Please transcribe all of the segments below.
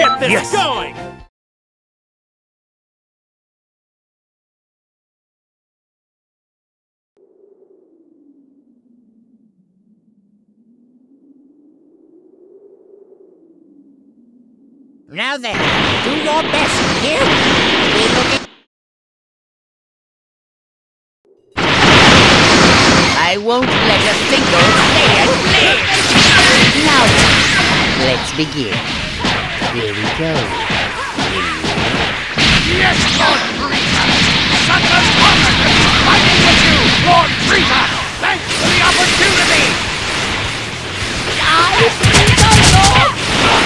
get this Yes. going! Now then, do your best, here. We're looking. I won't let a single player live. Now let's begin. Here we go. Yes, Lord Frieza! Such an honor to be fighting with you, Lord Frieza! Thanks for the opportunity! will be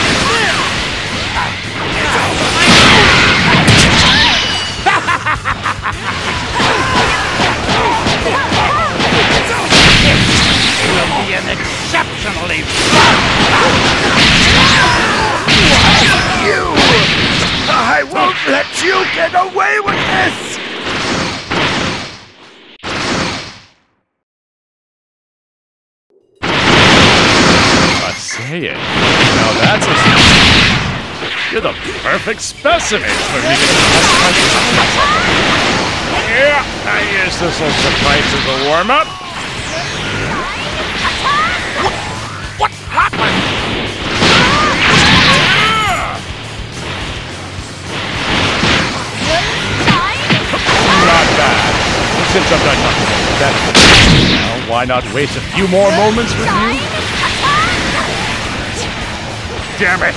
I say it. Now that's a... You're the perfect specimen for me to Yeah, I guess this will suffice as a warm-up. What happened? Not bad. Since done nothing better than now, why not waste a few more moments with you? Damn it!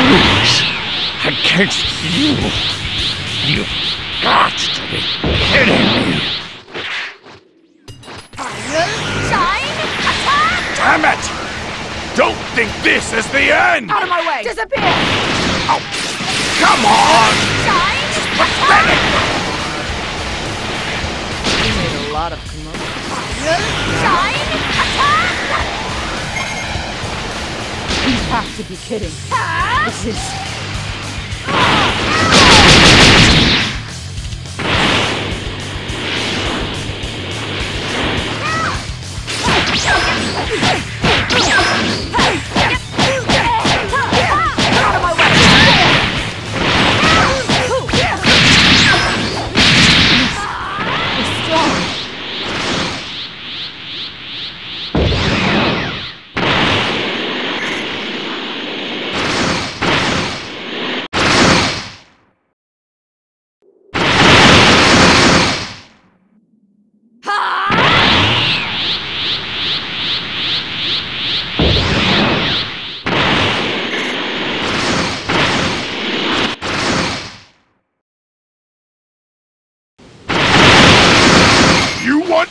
Lose against you? You've got to be kidding me! Damn it! Don't think this is the end! Out of my way! Disappear! Come on! Shine! Pathetic! Lot of commotion. Shine! Attack! You have to be kidding. This is...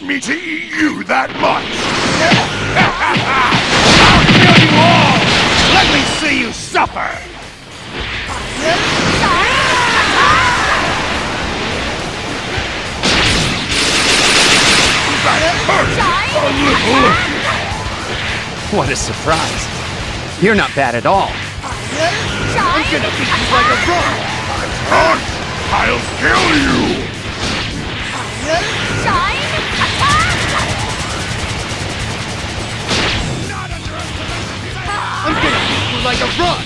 me to eat you that much? I'll kill you all! Let me see you suffer! That hurt a little! What a surprise. You're not bad at all. I'm gonna beat you like a drum! Front! I'll kill you! Beat you like a run!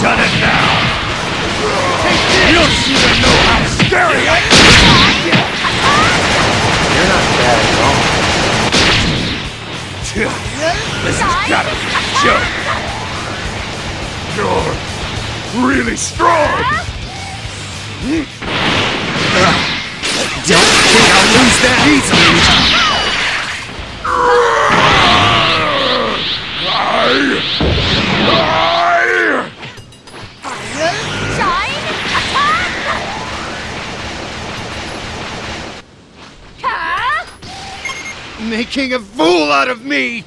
Done it now! You don't even know how scary I am! You're not bad at all. This has gotta be a joke! You're really strong! Don't think I'll lose that easily. Making a fool out of me!